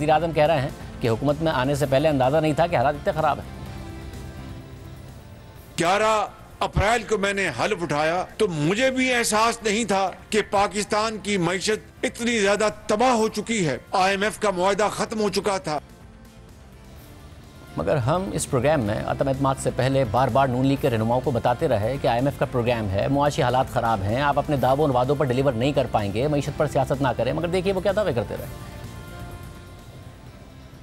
वज़ीर आज़म कह रहे हैं कि हुकूमत में आने से पहले अंदाज़ा नहीं था कि हालात इतने खराब है। ग्यारह अप्रैल को मैंने हल्फ उठाया तो मुझे भी एहसास नहीं था कि पाकिस्तान की मीशत इतनी ज़्यादा तबाह हो चुकी है। आईएमएफ का मुआदा खत्म हो चुका था। मगर हम इस प्रोग्राम में अतम अतमाद से पहले बार बार नून लीग के रहनुमाओं को बताते रहे कि आईएमएफ का प्रोग्राम है मुआशी हालात ख़राब हैं आप अपने दावों और वादों पर डिलीवर नहीं कर पाएँगे मीशत पर सियासत ना करें। मगर देखिए वो क्या दावे करते रहे।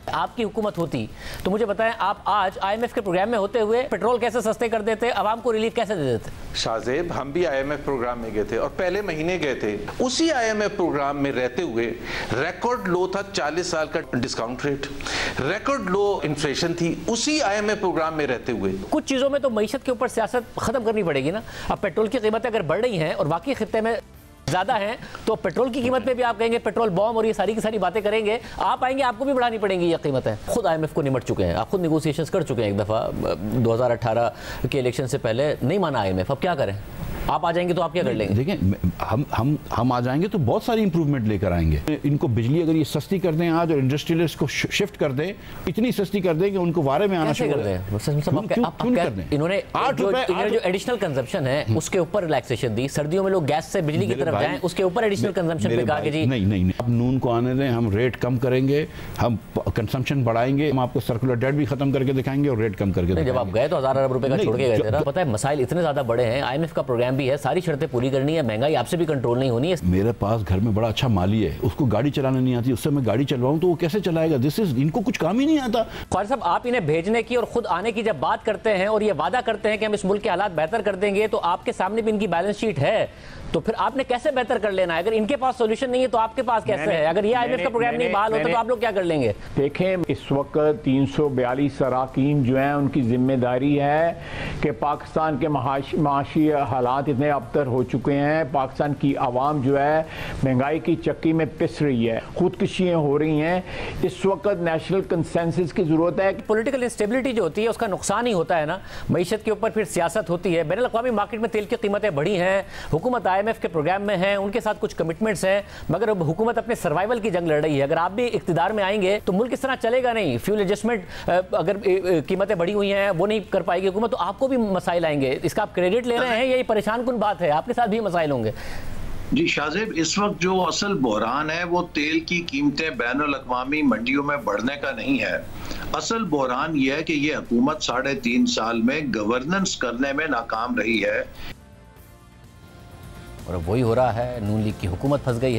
आपकी हुकूमत होती तो मुझे बताएँ आप आज आईएमएफ के प्रोग्राम में होते हुए पेट्रोल कैसे सस्ते कर देते आवाम को रिलीफ कैसे दे देते? शाहजेब हम भी आईएमएफ प्रोग्राम में गए थे और पहले महीने गए थे। उसी आईएमएफ प्रोग्राम में रहते हुए रिकॉर्ड लो था 40 साल का discount rate record low inflation थी उसी आईएमएफ प्रोग्राम में रहते हुए। कुछ चीज़ों में तो मीशत के ऊपर सियासत खत्म करनी पड़ेगी ना। अब पेट्रोल की कीमतें अगर बढ़ रही हैं और बाकी खत्े में ज़्यादा हैं तो पेट्रोल की कीमत पे भी आप कहेंगे पेट्रोल बॉम्ब और ये सारी की सारी बातें करेंगे, आप आएँगे, आपको भी बढ़ानी पड़ेंगी ये कीमतें। खुद आईएमएफ को निमट चुके हैं। आप खुद निगोसिएशंस कर चुके हैं एक दफ़ा 2018 के इलेक्शन से पहले, नहीं माना आईएमएफ अब क्या करें? आप आ जाएँगे तो आप क्या कर लेंगे? देखें हम हम हम आ जाएँगे तो बहुत सारी इंप्रूवमेंट लेकर आएँगे। इनको बिजली अगर ये सस्ती कर दें आज और इंडस्ट्रियलिस्ट को शिफ्ट कर दें इतनी सस्ती कर दें कि उनको वारे में आना शुरू कर दें? इन्होंने जो एडिशनल कंजप्शन है हम्म। उसके ऊपर रिलैक्सेशन दी सर्दियों में लोग गैस से बिजली की तरफ़ जाएँ उसके ऊपर एडिशनल कंजप्शन पे कहा कि जी नहीं नहीं अब नून को आने दें हम रेट कम करेंगे हम कंजम्पशन बढ़ाएँगे हम आपको सर्कुलर डेट भी खत्म करके दिखाएँगे और रेट कम करके जब आप गए तो हज़ार अरब रुपए का छोड़ के गए थे पता है मसाइल इतने ज़्यादा बड़े हैं आईएमएफ का प्रोग्राम भी है सारी शर्तें पूरी करनी है महँगाई आपसे भी कंट्रोल नहीं होनी है। मेरे पास घर में बड़ा अच्छा माली है उसको गाड़ी चलाना नहीं आती उससे मैं गाड़ी चलवाऊँ तो वो कैसे चलाएगा? दिस इज़ इनको कुछ काम ही नहीं आता। ख्वार साहब आप इन्हें भेजने की और खुद आने की जब बात करते हैं और ये वादा करते हैं कि हम इस मुल्क के हालात बेहतर कर देंगे तो आपके सामने भी इनकी बैलेंस शीट है। तो फिर आपने कैसे बेहतर कर लेना है? अगर इनके पास सोल्यूशन नहीं है तो आपके पास कैसे है? अगर ये आईएमएफ का प्रोग्राम नहीं बहाल होता तो आप लोग क्या कर लेंगे? देखें इस वक्त तीन सौ बयालीस अरकान जो है उनकी ज़िम्मेदारी है कि पाकिस्तान के माशी हालात इतने अबतर हो चुके हैं। पाकिस्तान की आवाम जो है महँगाई की चक्की में पिस रही है। खुदकशियाँ हो रही हैं। इस वक्त नेशनल कंसेंसस की ज़रूरत है पोलिटिकल इंस्टेबिलिटी जो होती है उसका नुकसान ही होता है ना? मीशत के ऊपर फिर सियासत होती है। बैन अवी मार्केट में तेल की कीमतें बढ़ी हैं। हुकूमत आईएमएफ के प्रोग्राम में हैं, उनके साथ कुछ कमिटमेंट्स हैं, मगर अब हुकूमत अपने सर्वाइवल की जंग लड़ रही है। अगर आप भी इकतदार में आएँगे तो मुल्क इस तरह चलेगा नहीं। फ्यूल एडजस्टमेंट अगर कीमतें बढ़ी हुई हैं, वो नहीं कर पाएगी हुकूमत तो आपको भी मसाइल आएँगे। इसका आप क्रेडिट ले रहे हैं यही परेशान कन बात है। आपके साथ भी मसाइल होंगे। जी, शाहजेब, इस वक्त जो असल बहरान है, वो तेल की कीमतें बैन अवी मंडियों में बढ़ने का नहीं है। असल बहरान यह है कि ये हुकूमत साढ़े तीन साल में गवर्नेंस करने में नाकाम रही है। और वही हो रहा है। नून लीग की हुकूमत फंस गई है।